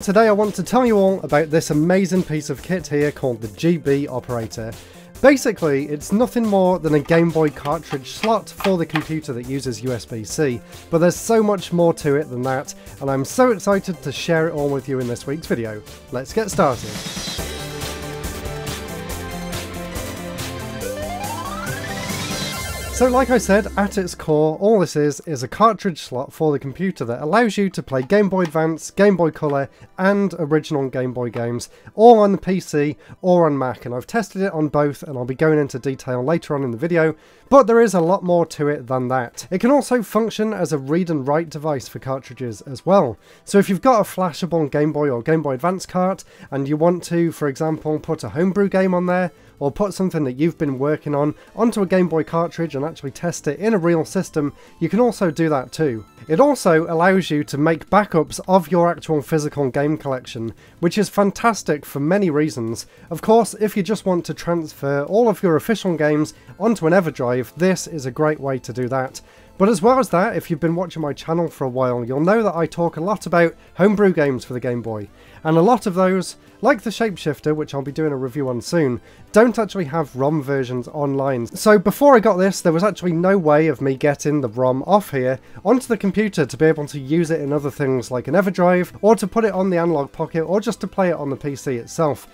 Today I want to tell you all about this amazing piece of kit here called the GB Operator. Basically, it's nothing more than a Game Boy cartridge slot for the computer that uses USB-C, but there's so much more to it than that, and I'm so excited to share it all with you in this week's video. Let's get started. So like I said, at its core, all this is, is a cartridge slot for the computer that allows you to play Game Boy Advance, Game Boy Color, and original Game Boy games, all on the PC or on Mac, and I've tested it on both, and I'll be going into detail later on in the video, but there is a lot more to it than that. It can also function as a read and write device for cartridges as well. So if you've got a flashable Game Boy or Game Boy Advance cart, and you want to, for example, put a homebrew game on there, or put something that you've been working on onto a Game Boy cartridge and actually test it in a real system, you can also do that too. It also allows you to make backups of your actual physical game collection, which is fantastic for many reasons. Of course, if you just want to transfer all of your official games onto an EverDrive, this is a great way to do that. But as well as that, if you've been watching my channel for a while, you'll know that I talk a lot about homebrew games for the Game Boy. And a lot of those, like the Shapeshifter, which I'll be doing a review on soon, don't actually have ROM versions online. So before I got this, there was actually no way of me getting the ROM off here onto the computer to be able to use it in other things like an EverDrive, or to put it on the Analog Pocket, or just to play it on the PC itself.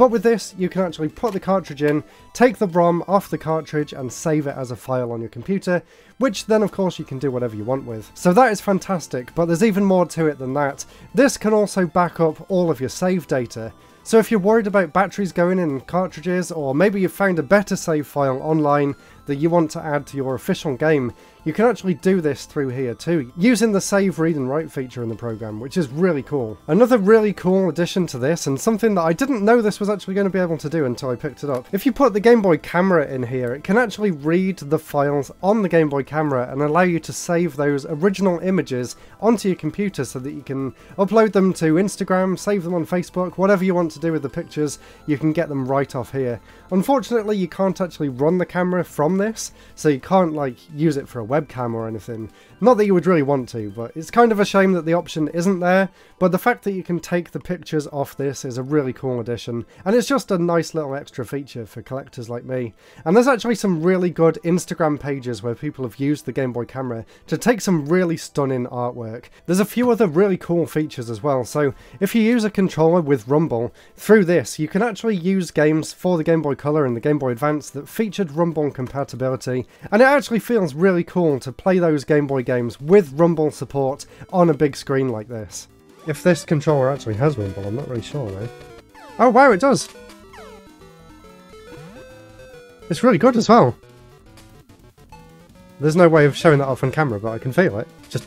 But with this, you can actually put the cartridge in, take the ROM off the cartridge and save it as a file on your computer, which then of course you can do whatever you want with. So that is fantastic, but there's even more to it than that. This can also back up all of your save data. So if you're worried about batteries going in cartridges, or maybe you've found a better save file online that you want to add to your official game, you can actually do this through here too, using the save read and write feature in the program, which is really cool. Another really cool addition to this, and something that I didn't know this was actually going to be able to do until I picked it up. If you put the Game Boy camera in here, it can actually read the files on the Game Boy camera and allow you to save those original images onto your computer so that you can upload them to Instagram, save them on Facebook, whatever you want to do with the pictures, you can get them right off here. Unfortunately, you can't actually run the camera from this, so you can't like use it for a webcam or anything. Not that you would really want to, but it's kind of a shame that the option isn't there, but the fact that you can take the pictures off this is a really cool addition, and it's just a nice little extra feature for collectors like me. And there's actually some really good Instagram pages where people have used the Game Boy camera to take some really stunning artwork. There's a few other really cool features as well, so if you use a controller with Rumble, through this you can actually use games for the Game Boy Color and the Game Boy Advance that featured Rumble compatibility, and it actually feels really cool to play those Game Boy games with Rumble support on a big screen like this. If this controller actually has Rumble, I'm not really sure though. Oh wow, it does! It's really good as well. There's no way of showing that off on camera, but I can feel it. Just...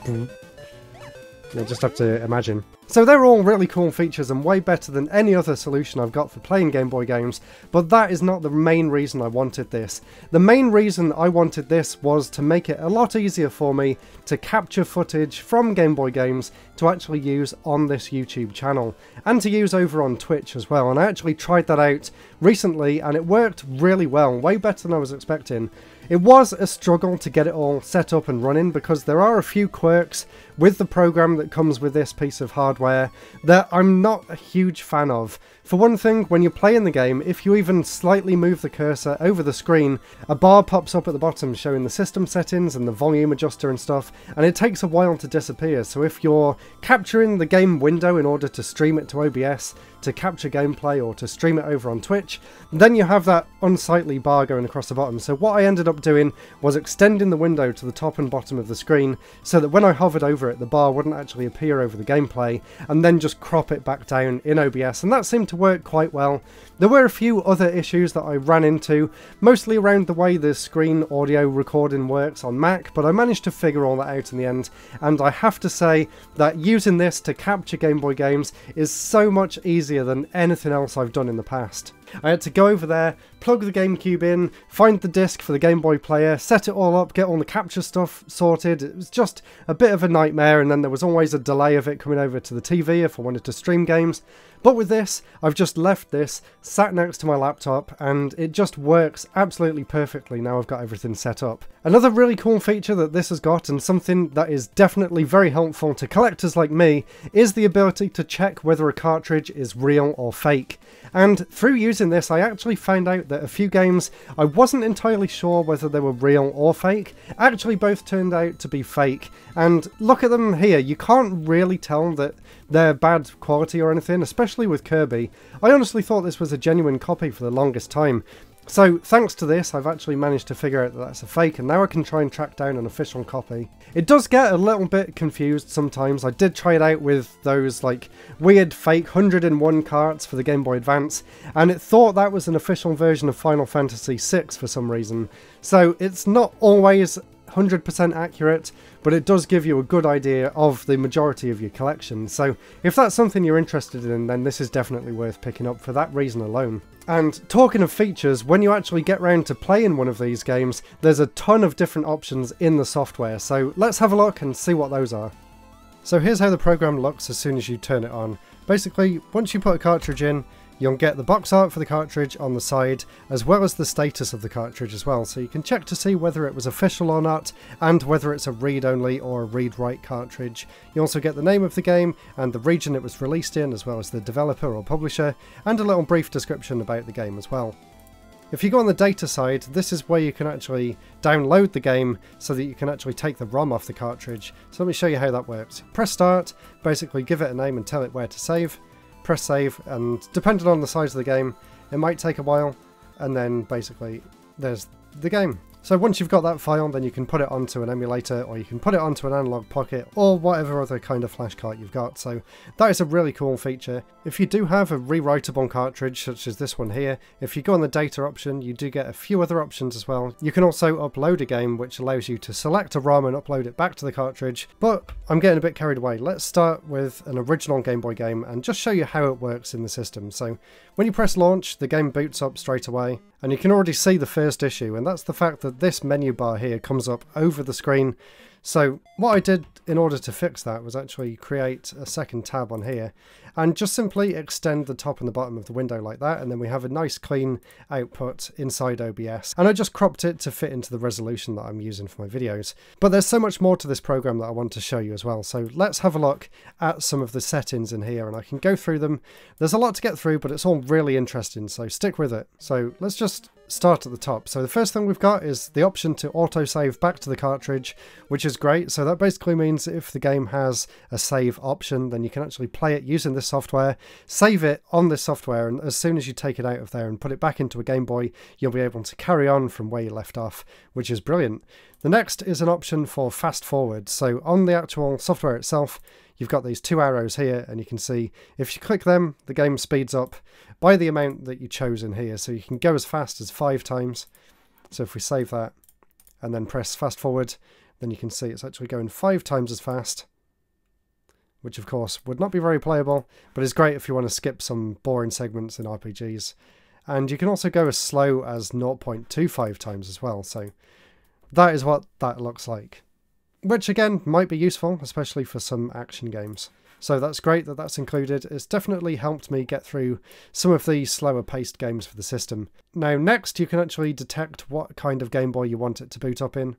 You'll just have to imagine. So they're all really cool features and way better than any other solution I've got for playing Game Boy games, but that is not the main reason I wanted this. The main reason I wanted this was to make it a lot easier for me to capture footage from Game Boy games to actually use on this YouTube channel, and to use over on Twitch as well, and I actually tried that out recently and it worked really well, way better than I was expecting. It was a struggle to get it all set up and running because there are a few quirks with the program that comes with this piece of hardware that I'm not a huge fan of. For one thing, when you're playing the game, if you even slightly move the cursor over the screen, a bar pops up at the bottom showing the system settings and the volume adjuster and stuff, and it takes a while to disappear, so if you're capturing the game window in order to stream it to OBS, to capture gameplay or to stream it over on Twitch, then you have that unsightly bar going across the bottom. So what I ended up doing was extending the window to the top and bottom of the screen so that when I hovered over it, the bar wouldn't actually appear over the gameplay, and then just crop it back down in OBS, and that seemed to work quite well. There were a few other issues that I ran into, mostly around the way the screen audio recording works on Mac, but I managed to figure all that out in the end, and I have to say that using this to capture Game Boy games is so much easier than anything else I've done in the past. I had to go over there, plug the GameCube in, find the disc for the Game Boy player, set it all up, get all the capture stuff sorted. It was just a bit of a nightmare and then there was always a delay of it coming over to the TV if I wanted to stream games. But with this, I've just left this, sat next to my laptop, and it just works absolutely perfectly now I've got everything set up. Another really cool feature that this has got, and something that is definitely very helpful to collectors like me, is the ability to check whether a cartridge is real or fake. And through using this, I actually found out that a few games I wasn't entirely sure whether they were real or fake, actually both turned out to be fake. And look at them here, you can't really tell that they're bad quality or anything, especially with Kirby. I honestly thought this was a genuine copy for the longest time. So thanks to this, I've actually managed to figure out that that's a fake, and now I can try and track down an official copy. It does get a little bit confused sometimes. I did try it out with those like weird fake 101 carts for the Game Boy Advance, and it thought that was an official version of Final Fantasy VI for some reason. So it's not always 100% accurate, but it does give you a good idea of the majority of your collection. So if that's something you're interested in, then this is definitely worth picking up for that reason alone. And talking of features, when you actually get round to playing one of these games, there's a ton of different options in the software, so let's have a look and see what those are. So here's how the program looks as soon as you turn it on. Basically, once you put a cartridge in, You'll get the box art for the cartridge on the side, as well as the status of the cartridge as well, so you can check to see whether it was official or not, and whether it's a read-only or a read-write cartridge. You also get the name of the game, and the region it was released in, as well as the developer or publisher, and a little brief description about the game as well. If you go on the data side, this is where you can actually download the game so that you can actually take the ROM off the cartridge. So let me show you how that works. Press start, basically give it a name and tell it where to save press save, and depending on the size of the game, it might take a while, and then basically there's the game. So once you've got that file, then you can put it onto an emulator, or you can put it onto an analog pocket, or whatever other kind of flash cart you've got. So that is a really cool feature. If you do have a rewritable cartridge, such as this one here, if you go on the data option, you do get a few other options as well. You can also upload a game, which allows you to select a ROM and upload it back to the cartridge, but I'm getting a bit carried away. Let's start with an original Game Boy game and just show you how it works in the system. So when you press launch, the game boots up straight away, and you can already see the first issue, and that's the fact that this menu bar here comes up over the screen so what I did in order to fix that was actually create a second tab on here and just simply extend the top and the bottom of the window like that and then we have a nice clean output inside OBS and I just cropped it to fit into the resolution that I'm using for my videos. But there's so much more to this program that I want to show you as well so let's have a look at some of the settings in here and I can go through them. There's a lot to get through but it's all really interesting so stick with it. So let's just start at the top. So the first thing we've got is the option to autosave back to the cartridge, which is great. So that basically means if the game has a save option, then you can actually play it using this software, save it on this software, and as soon as you take it out of there and put it back into a Game Boy, you'll be able to carry on from where you left off, which is brilliant. The next is an option for fast forward. So on the actual software itself, you've got these two arrows here and you can see if you click them the game speeds up by the amount that you chose in here. So you can go as fast as five times. So if we save that and then press fast forward then you can see it's actually going five times as fast which of course would not be very playable but is great if you want to skip some boring segments in RPGs and you can also go as slow as 0.25 times as well. So that is what that looks like which again might be useful, especially for some action games. So that's great that that's included. It's definitely helped me get through some of these slower paced games for the system. Now next you can actually detect what kind of Game Boy you want it to boot up in.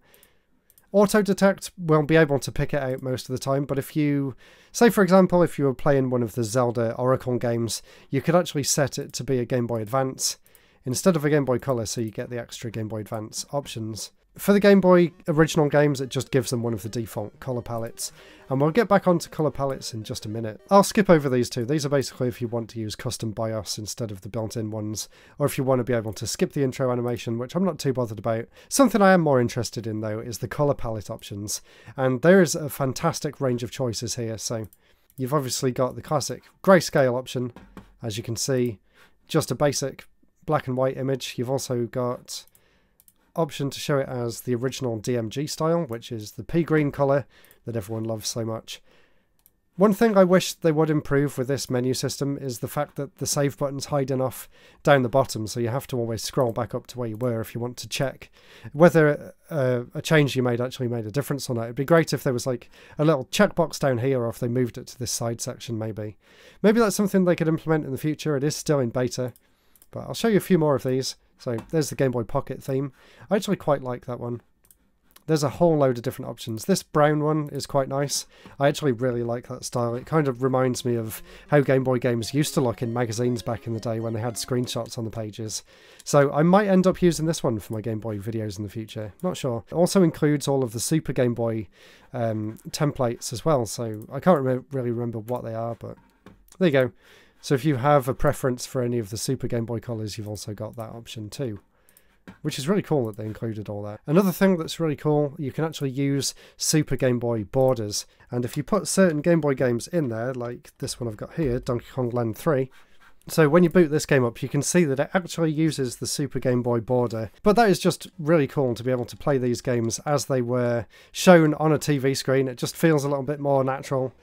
Auto detect will be able to pick it out most of the time, but if you, say for example, if you were playing one of the Zelda Oracle games, you could actually set it to be a Game Boy Advance instead of a Game Boy Color so you get the extra Game Boy Advance options. For the Game Boy original games, it just gives them one of the default colour palettes. And we'll get back onto colour palettes in just a minute. I'll skip over these two. These are basically if you want to use custom BIOS instead of the built-in ones, or if you want to be able to skip the intro animation, which I'm not too bothered about. Something I am more interested in, though, is the colour palette options. And there is a fantastic range of choices here. So you've obviously got the classic grayscale option, as you can see, just a basic black and white image. You've also got option to show it as the original DMG style, which is the pea green colour that everyone loves so much. One thing I wish they would improve with this menu system is the fact that the save button's hiding off down the bottom, so you have to always scroll back up to where you were if you want to check whether uh, a change you made actually made a difference or not. It'd be great if there was like a little checkbox down here, or if they moved it to this side section, maybe. Maybe that's something they could implement in the future. It is still in beta, but I'll show you a few more of these. So there's the Game Boy Pocket theme. I actually quite like that one. There's a whole load of different options. This brown one is quite nice. I actually really like that style. It kind of reminds me of how Game Boy games used to look in magazines back in the day when they had screenshots on the pages. So I might end up using this one for my Game Boy videos in the future. Not sure. It also includes all of the Super Game Boy um, templates as well. So I can't re really remember what they are, but there you go. So if you have a preference for any of the Super Game Boy colours, you've also got that option too which is really cool that they included all that. Another thing that's really cool, you can actually use Super Game Boy borders, and if you put certain Game Boy games in there, like this one I've got here, Donkey Kong Land 3, so when you boot this game up, you can see that it actually uses the Super Game Boy border. But that is just really cool to be able to play these games as they were shown on a TV screen. It just feels a little bit more natural.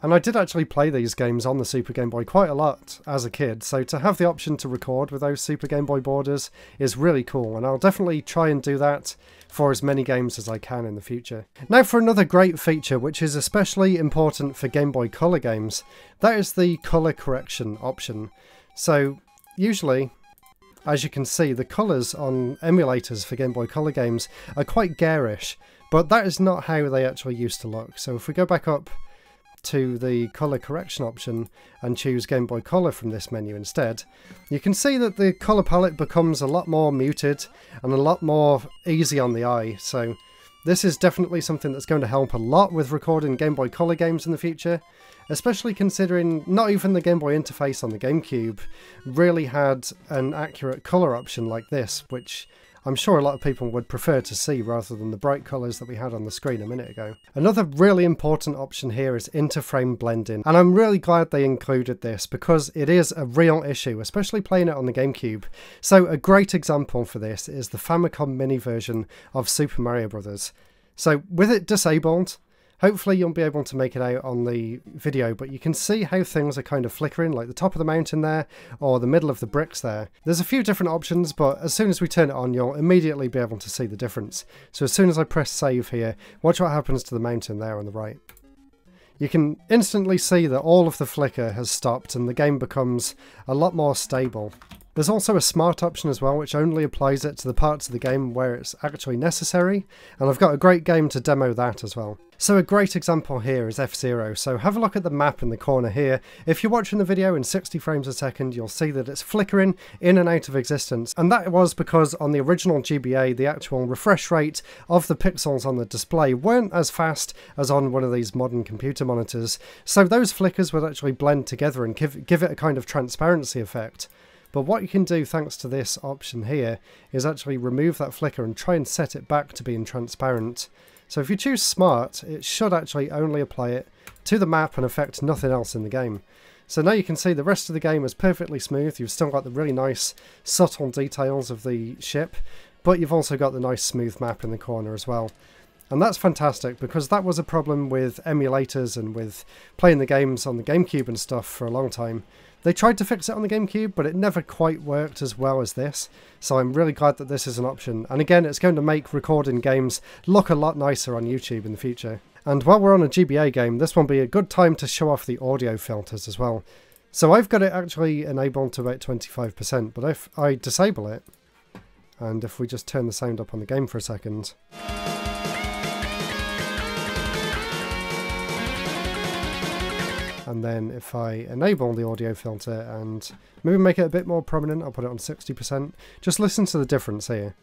And I did actually play these games on the Super Game Boy quite a lot as a kid, so to have the option to record with those Super Game Boy borders is really cool, and I'll definitely try and do that for as many games as I can in the future. Now for another great feature which is especially important for Game Boy Color games, that is the colour correction option. So usually as you can see, the colours on emulators for Game Boy Color games are quite garish, but that is not how they actually used to look. So if we go back up to the color correction option and choose Game Boy Color from this menu instead, you can see that the color palette becomes a lot more muted and a lot more easy on the eye. So this is definitely something that's going to help a lot with recording Game Boy Color games in the future, especially considering not even the Game Boy interface on the GameCube really had an accurate color option like this, which I'm sure a lot of people would prefer to see rather than the bright colours that we had on the screen a minute ago. Another really important option here is interframe blending, and I'm really glad they included this because it is a real issue, especially playing it on the GameCube. So a great example for this is the Famicom Mini version of Super Mario Bros. So with it disabled, Hopefully you'll be able to make it out on the video, but you can see how things are kind of flickering, like the top of the mountain there, or the middle of the bricks there. There's a few different options, but as soon as we turn it on, you'll immediately be able to see the difference. So as soon as I press save here, watch what happens to the mountain there on the right. You can instantly see that all of the flicker has stopped and the game becomes a lot more stable. There's also a smart option as well, which only applies it to the parts of the game where it's actually necessary, and I've got a great game to demo that as well. So a great example here is F-Zero, so have a look at the map in the corner here. If you're watching the video in 60 frames a second, you'll see that it's flickering in and out of existence, and that was because on the original GBA, the actual refresh rate of the pixels on the display weren't as fast as on one of these modern computer monitors, so those flickers would actually blend together and give, give it a kind of transparency effect. But what you can do thanks to this option here is actually remove that flicker and try and set it back to being transparent. So if you choose smart, it should actually only apply it to the map and affect nothing else in the game. So now you can see the rest of the game is perfectly smooth. You've still got the really nice subtle details of the ship, but you've also got the nice smooth map in the corner as well. And that's fantastic because that was a problem with emulators and with playing the games on the GameCube and stuff for a long time. They tried to fix it on the GameCube, but it never quite worked as well as this, so I'm really glad that this is an option. And again, it's going to make recording games look a lot nicer on YouTube in the future. And while we're on a GBA game, this will be a good time to show off the audio filters as well. So I've got it actually enabled to about 25%, but if I disable it, and if we just turn the sound up on the game for a second... and then if I enable the audio filter and maybe make it a bit more prominent, I'll put it on 60%, just listen to the difference here.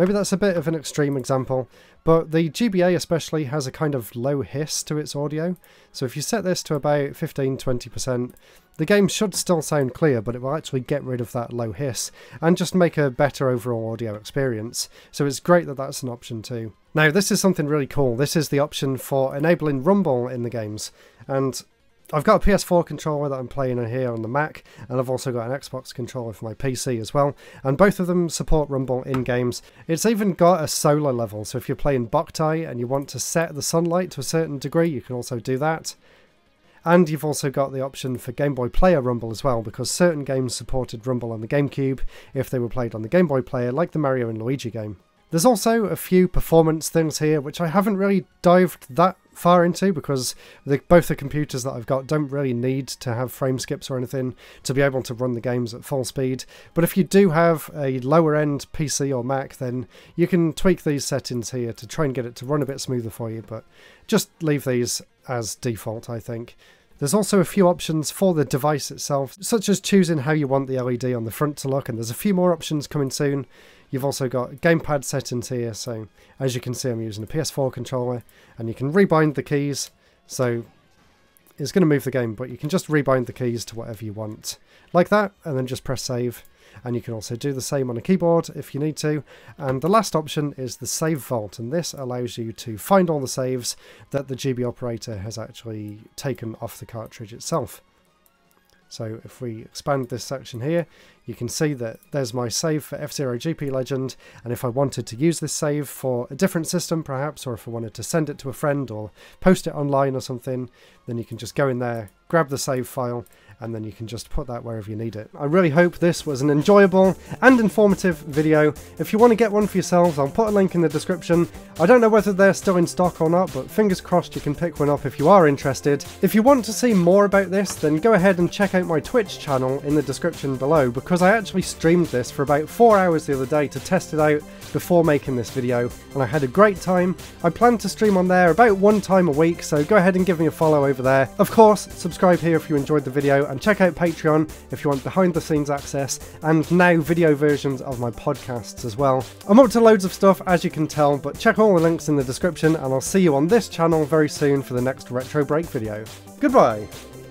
Maybe that's a bit of an extreme example, but the GBA especially has a kind of low hiss to its audio. So if you set this to about 15-20%, the game should still sound clear, but it will actually get rid of that low hiss and just make a better overall audio experience. So it's great that that's an option too. Now this is something really cool. This is the option for enabling rumble in the games. And I've got a PS4 controller that I'm playing on here on the Mac, and I've also got an Xbox controller for my PC as well, and both of them support Rumble in games. It's even got a solar level, so if you're playing Boktai and you want to set the sunlight to a certain degree, you can also do that. And you've also got the option for Game Boy Player Rumble as well, because certain games supported Rumble on the GameCube if they were played on the Game Boy Player, like the Mario and Luigi game. There's also a few performance things here which I haven't really dived that far into because the, both the computers that I've got don't really need to have frame skips or anything to be able to run the games at full speed. But if you do have a lower end PC or Mac, then you can tweak these settings here to try and get it to run a bit smoother for you, but just leave these as default, I think. There's also a few options for the device itself, such as choosing how you want the LED on the front to look, and there's a few more options coming soon. You've also got gamepad settings here, so as you can see I'm using a PS4 controller and you can rebind the keys, so it's going to move the game, but you can just rebind the keys to whatever you want, like that, and then just press save. And you can also do the same on a keyboard if you need to. And the last option is the save vault, and this allows you to find all the saves that the GB operator has actually taken off the cartridge itself. So if we expand this section here, you can see that there's my save for F-Zero GP Legend, and if I wanted to use this save for a different system perhaps, or if I wanted to send it to a friend or post it online or something, then you can just go in there, grab the save file, and then you can just put that wherever you need it. I really hope this was an enjoyable and informative video. If you want to get one for yourselves, I'll put a link in the description. I don't know whether they're still in stock or not, but fingers crossed you can pick one up if you are interested. If you want to see more about this, then go ahead and check out my Twitch channel in the description below, because I actually streamed this for about four hours the other day to test it out before making this video, and I had a great time. I plan to stream on there about one time a week, so go ahead and give me a follow over there. Of course, subscribe here if you enjoyed the video, and check out Patreon if you want behind the scenes access and now video versions of my podcasts as well. I'm up to loads of stuff as you can tell, but check all the links in the description and I'll see you on this channel very soon for the next Retro Break video. Goodbye!